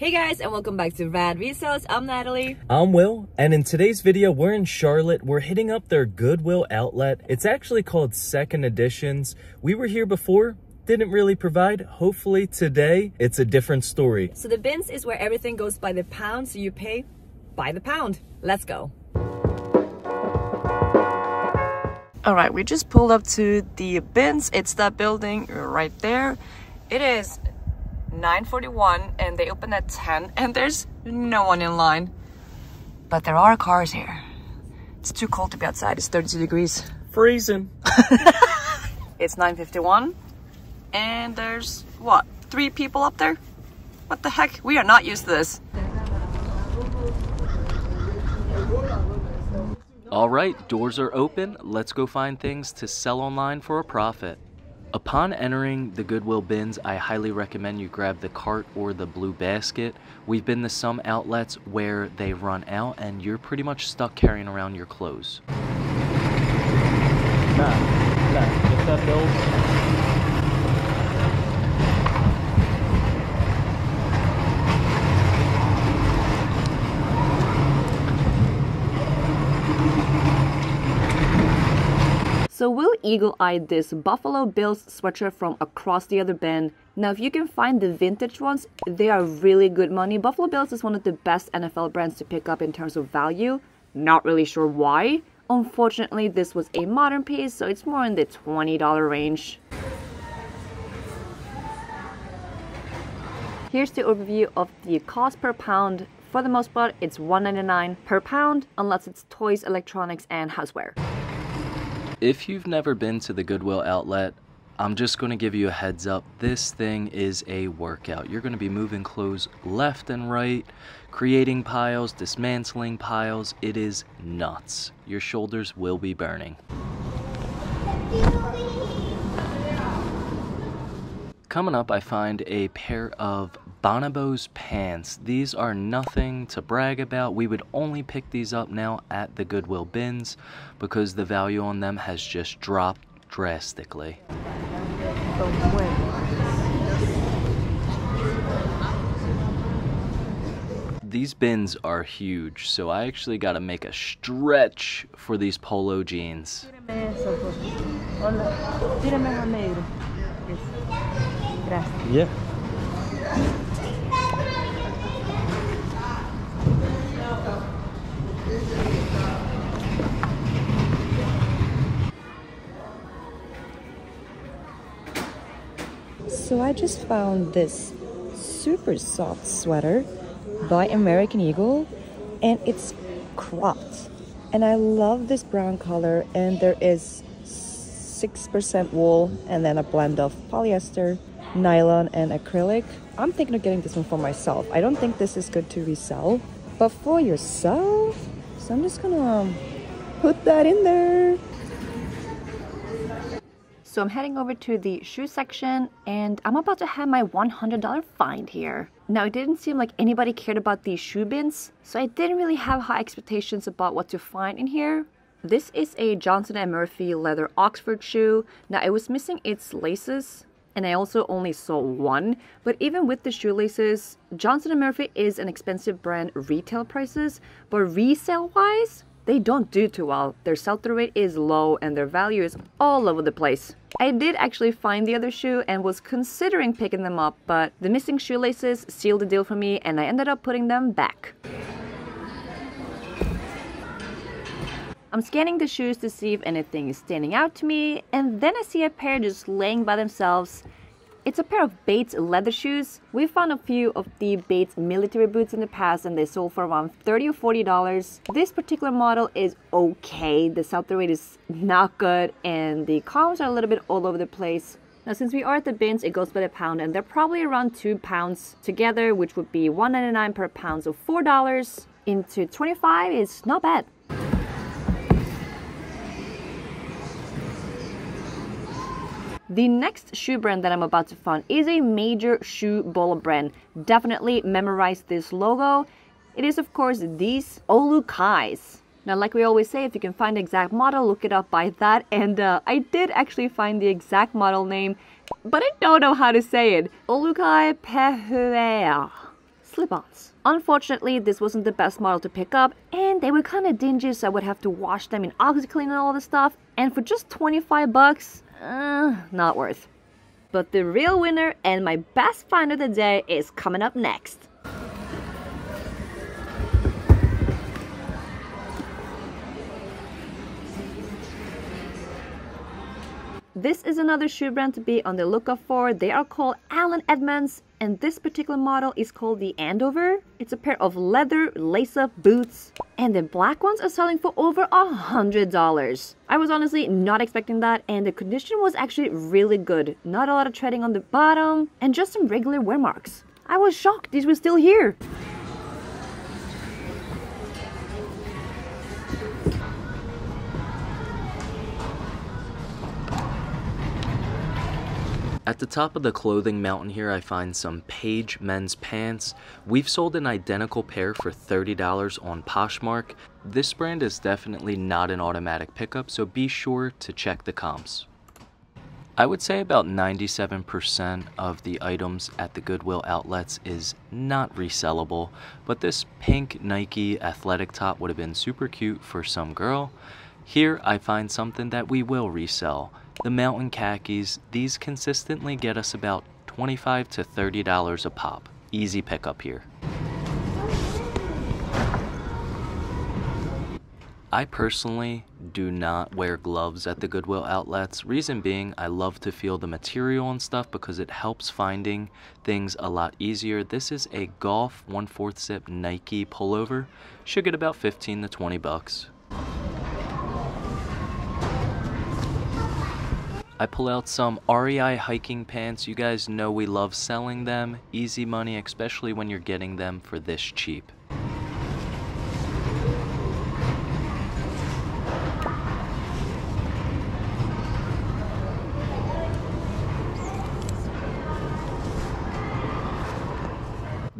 Hey guys, and welcome back to Rad Resells. I'm Natalie. I'm Will, and in today's video, we're in Charlotte. We're hitting up their Goodwill outlet. It's actually called Second Editions. We were here before, didn't really provide. Hopefully today, it's a different story. So the bins is where everything goes by the pound, so you pay by the pound. Let's go. All right, we just pulled up to the bins. It's that building right there. It is 9.41 and they open at 10 and there's no one in line. But there are cars here. It's too cold to be outside. It's 32 degrees. Freezing. it's 9.51 and there's, what, three people up there? What the heck? We are not used to this. All right, doors are open. Let's go find things to sell online for a profit. Upon entering the Goodwill bins, I highly recommend you grab the cart or the blue basket. We've been to some outlets where they run out and you're pretty much stuck carrying around your clothes. Nah, nah, that. So Will eagle-eyed this Buffalo Bills sweatshirt from across the other bin. Now if you can find the vintage ones, they are really good money. Buffalo Bills is one of the best NFL brands to pick up in terms of value. Not really sure why. Unfortunately, this was a modern piece, so it's more in the $20 range. Here's the overview of the cost per pound. For the most part, it's $1.99 per pound, unless it's toys, electronics, and houseware. If you've never been to the Goodwill outlet, I'm just going to give you a heads up. This thing is a workout. You're going to be moving clothes left and right, creating piles, dismantling piles. It is nuts. Your shoulders will be burning. Coming up, I find a pair of Bonobos pants. These are nothing to brag about. We would only pick these up now at the Goodwill bins because the value on them has just dropped drastically. These bins are huge, so I actually got to make a stretch for these polo jeans. Yeah. So I just found this super soft sweater by American Eagle and it's cropped. And I love this brown color and there is 6% wool and then a blend of polyester, nylon and acrylic. I'm thinking of getting this one for myself. I don't think this is good to resell, but for yourself, so I'm just gonna um, put that in there. So I'm heading over to the shoe section and I'm about to have my $100 find here. Now it didn't seem like anybody cared about these shoe bins, so I didn't really have high expectations about what to find in here. This is a Johnston & Murphy leather Oxford shoe. Now it was missing its laces and I also only saw one, but even with the shoelaces, Johnston & Murphy is an expensive brand retail prices, but resale wise, they don't do too well. Their sell-through rate is low and their value is all over the place. I did actually find the other shoe and was considering picking them up, but the missing shoelaces sealed the deal for me and I ended up putting them back. I'm scanning the shoes to see if anything is standing out to me, and then I see a pair just laying by themselves it's a pair of Bates leather shoes. We found a few of the Bates military boots in the past and they sold for around 30 or 40 dollars. This particular model is okay. The sell-through rate is not good and the columns are a little bit all over the place. Now since we are at the bins, it goes by the pound and they're probably around 2 pounds together, which would be $1.99 per pound, so $4 into 25 is not bad. The next shoe brand that I'm about to find is a major shoe ball brand. Definitely memorize this logo. It is of course these Olukais. Now like we always say, if you can find the exact model, look it up by that. And uh, I did actually find the exact model name, but I don't know how to say it. Olukai Pehuea. slip-ons. Unfortunately, this wasn't the best model to pick up and they were kind of dingy so I would have to wash them in OxiClean and all this stuff and for just 25 bucks, uh, not worth. But the real winner and my best find of the day is coming up next. This is another shoe brand to be on the lookout for. They are called Allen Edmonds and this particular model is called the Andover. It's a pair of leather lace-up boots and the black ones are selling for over a hundred dollars. I was honestly not expecting that and the condition was actually really good. Not a lot of treading on the bottom and just some regular wear marks. I was shocked these were still here. At the top of the clothing mountain here, I find some Paige men's pants. We've sold an identical pair for $30 on Poshmark. This brand is definitely not an automatic pickup, so be sure to check the comps. I would say about 97% of the items at the Goodwill outlets is not resellable, but this pink Nike athletic top would have been super cute for some girl. Here I find something that we will resell. The mountain khakis, these consistently get us about 25 to $30 a pop. Easy pickup here. I personally do not wear gloves at the Goodwill outlets. Reason being, I love to feel the material and stuff because it helps finding things a lot easier. This is a Golf 1 4 zip Nike pullover. Should get about 15 to 20 bucks. I pull out some REI hiking pants. You guys know we love selling them. Easy money, especially when you're getting them for this cheap.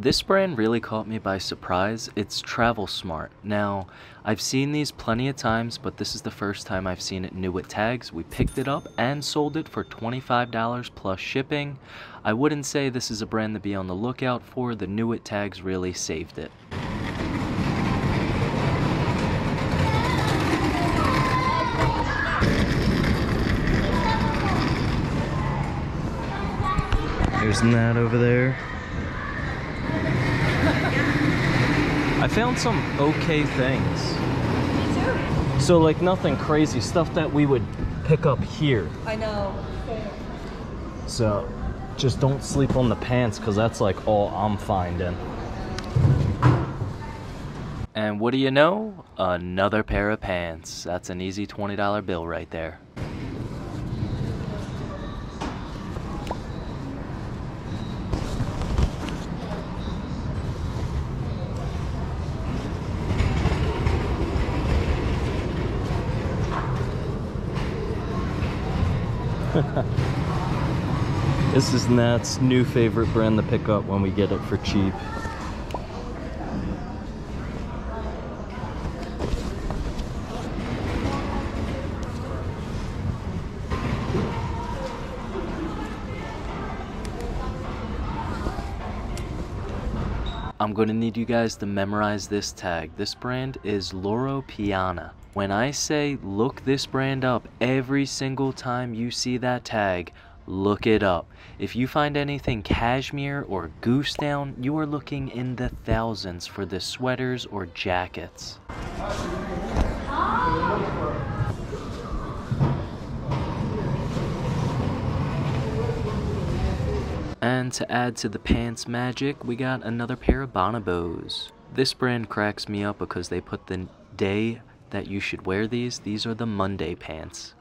This brand really caught me by surprise. It's TravelSmith. Now, I've seen these plenty of times, but this is the first time I've seen it new with tags. We picked it up and sold it for $25 plus shipping. I wouldn't say this is a brand to be on the lookout for. The Nuit tags really saved it. There's Nat over there. I found some okay things. Me too. So like nothing crazy, stuff that we would pick up here. I know. So just don't sleep on the pants because that's like all I'm finding. And what do you know? Another pair of pants. That's an easy $20 bill right there. This is Nat's new favorite brand to pick up when we get it for cheap. I'm gonna need you guys to memorize this tag. This brand is Loro Piana. When I say look this brand up every single time you see that tag, look it up. If you find anything cashmere or goose down, you are looking in the thousands for the sweaters or jackets. And to add to the pants magic, we got another pair of Bonobos. This brand cracks me up because they put the day that you should wear these. These are the Monday pants.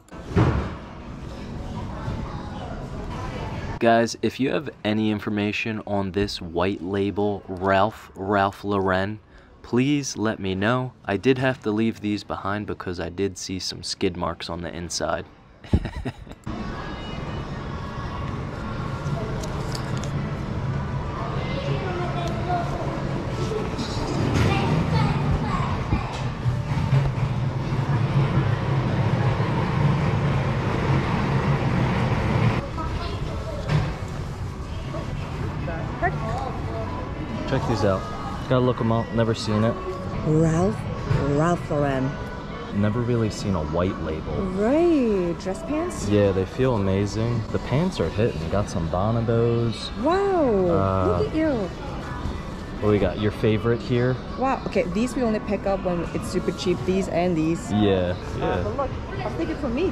Guys, if you have any information on this white label Ralph Ralph Lauren, please let me know. I did have to leave these behind because I did see some skid marks on the inside. these out. Gotta look them up. Never seen it. Ralph, Ralph Lauren. Never really seen a white label. Right, dress pants. Yeah, they feel amazing. The pants are hitting. Got some Bonobos. Wow, Uh, look at you. What we got? Your favorite here? Wow. Okay, these we only pick up when it's super cheap. These and these. Yeah, Uh, yeah. but look, I'll take it for me.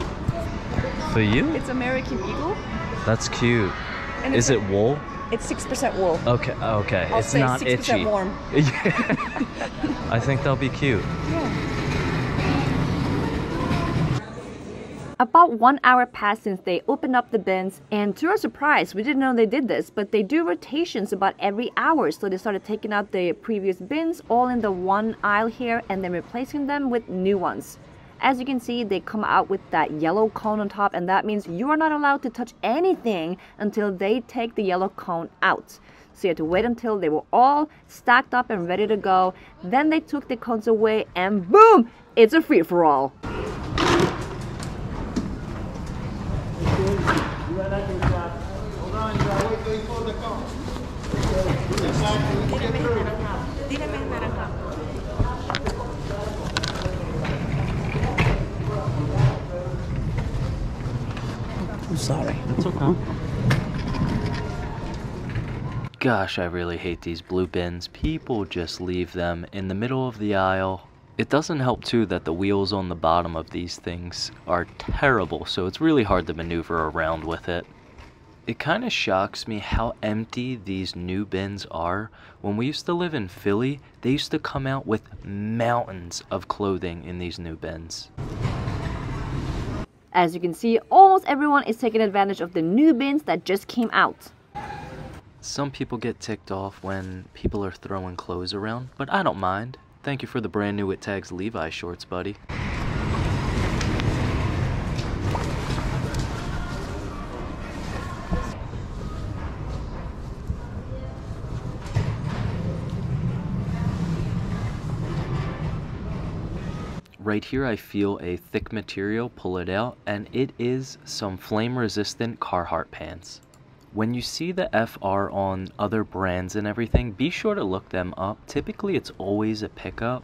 For you? It's American Eagle. That's cute. And Is it wool? It's six percent wool. Okay, okay. I'll it's say not 6% itchy. warm. I think they'll be cute. Yeah. About one hour passed since they opened up the bins, and to our surprise, we didn't know they did this, but they do rotations about every hour. So they started taking out the previous bins all in the one aisle here and then replacing them with new ones. As you can see, they come out with that yellow cone on top, and that means you are not allowed to touch anything until they take the yellow cone out. So you had to wait until they were all stacked up and ready to go. Then they took the cones away, and boom! It's a free for all. I'm sorry. It's okay. Uh-huh. Gosh, I really hate these blue bins. People just leave them in the middle of the aisle. It doesn't help too that the wheels on the bottom of these things are terrible, so it's really hard to maneuver around with it. It kind of shocks me how empty these new bins are. When we used to live in Philly, they used to come out with mountains of clothing in these new bins. As you can see, almost everyone is taking advantage of the new bins that just came out. Some people get ticked off when people are throwing clothes around, but I don't mind. Thank you for the brand new It Tags Levi shorts, buddy. Right here I feel a thick material, pull it out, and it is some flame resistant Carhartt pants. When you see the FR on other brands and everything, be sure to look them up. Typically it's always a pickup.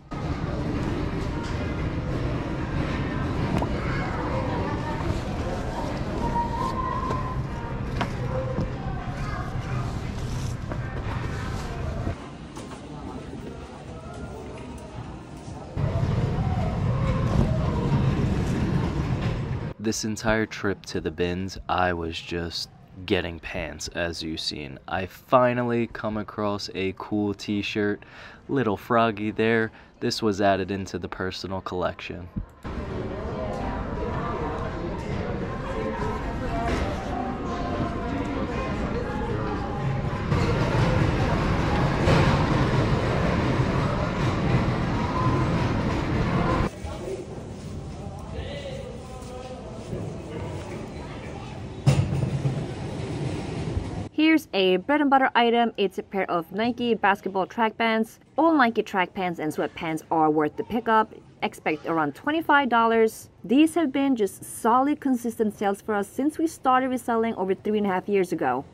This entire trip to the bins, I was just getting pants as you've seen. I finally come across a cool t-shirt, little froggy there. This was added into the personal collection. Here's a bread and butter item. It's a pair of Nike basketball track pants. All Nike track pants and sweatpants are worth the pickup. Expect around $25. These have been just solid, consistent sales for us since we started reselling over three and a half years ago.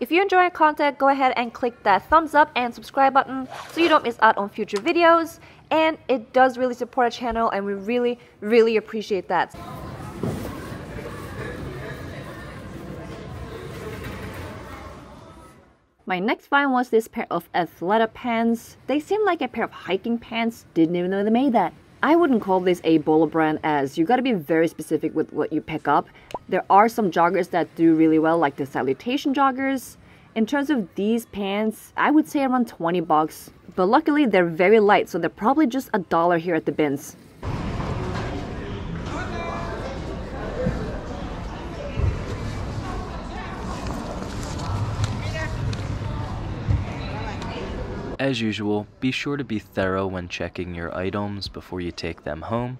If you enjoy our content, go ahead and click that thumbs up and subscribe button so you don't miss out on future videos. And it does really support our channel and we really, really appreciate that. My next find was this pair of Athleta pants. They seem like a pair of hiking pants. Didn't even know they made that. I wouldn't call this a bolo brand as you gotta be very specific with what you pick up. There are some joggers that do really well like the Salutation joggers. In terms of these pants, I would say around 20 bucks. But luckily they're very light so they're probably just a dollar here at the bins. As usual, be sure to be thorough when checking your items before you take them home.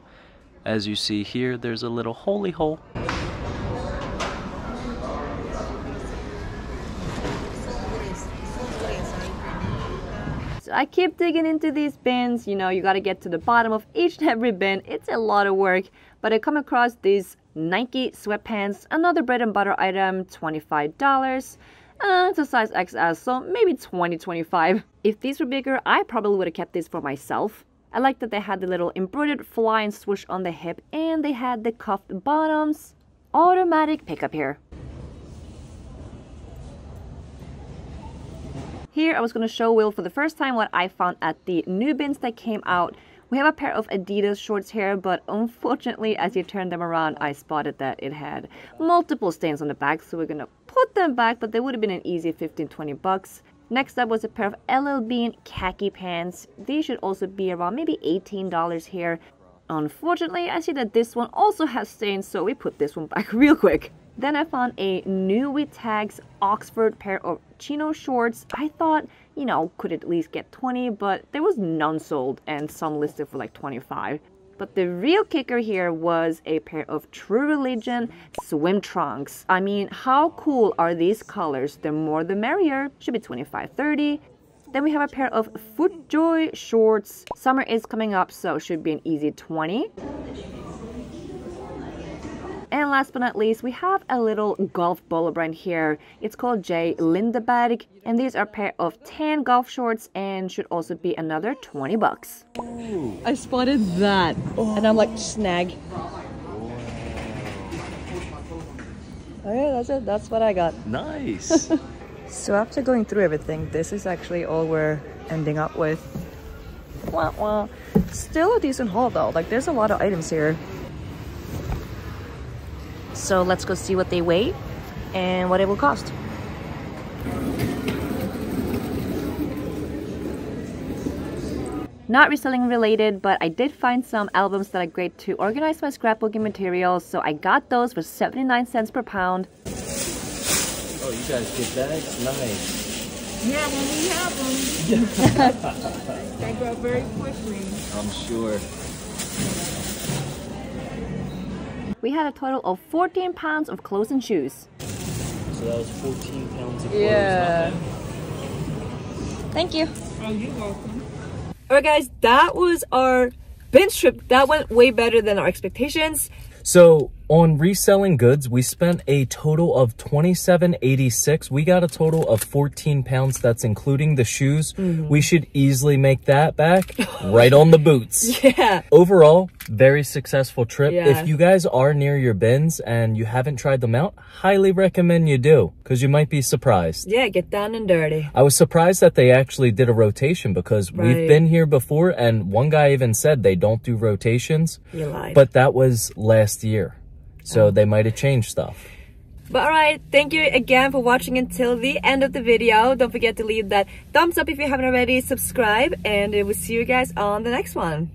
As you see here, there's a little holy hole. So I keep digging into these bins. You know, you gotta get to the bottom of each and every bin. It's a lot of work. But I come across these Nike sweatpants, another bread and butter item, $25. Uh, it's a size XS, so maybe 20 25 If these were bigger, I probably would have kept these for myself. I like that they had the little embroidered fly and swoosh on the hip and they had the cuffed bottoms. Automatic pickup here. Here I was going to show Will for the first time what I found at the new bins that came out. We have a pair of Adidas shorts here, but unfortunately as you turn them around, I spotted that it had multiple stains on the back, so we're going to put them back, but they would have been an easy 15-20 bucks. Next up was a pair of LL Bean khaki pants. These should also be around maybe $18 here. Unfortunately, I see that this one also has stains, so we put this one back real quick. Then I found a new with tags Oxford pair of chino shorts. I thought, you know, could at least get 20, but there was none sold and some listed for like 25. But the real kicker here was a pair of True Religion swim trunks. I mean, how cool are these colors? The more the merrier. Should be 25, 30. Then we have a pair of FootJoy shorts. Summer is coming up, so should be an easy 20. And last but not least, we have a little golf bowler brand here. It's called J. Lindeberg, and these are a pair of tan golf shorts and should also be another 20 bucks. I spotted that, oh. and I'm like, snag. Oh, okay, that's it. That's what I got. Nice. so after going through everything, this is actually all we're ending up with. Wah, wah. Still a decent haul though. Like there's a lot of items here. So let's go see what they weigh and what it will cost. Not reselling related, but I did find some albums that are great to organize my scrapbooking materials, so I got those for 79 cents per pound. Oh, you guys get that? Nice. Yeah, when we have them. they grow very quickly. I'm sure. We had a total of 14 pounds of clothes and shoes. So that was 14 pounds of clothes. Yeah. Thank you. Oh, you're welcome. Alright guys, that was our binge trip. That went way better than our expectations. So on reselling goods, we spent a total of 27.86. We got a total of 14 pounds. That's including the shoes. Mm. We should easily make that back right on the boots. Yeah. Overall, very successful trip. Yeah. If you guys are near your bins and you haven't tried them out, highly recommend you do because you might be surprised. Yeah, get down and dirty. I was surprised that they actually did a rotation because right. we've been here before and one guy even said they don't do rotations. You lied. But that was last year. So they might have changed stuff. But alright, thank you again for watching until the end of the video. Don't forget to leave that thumbs up if you haven't already, subscribe, and we'll see you guys on the next one.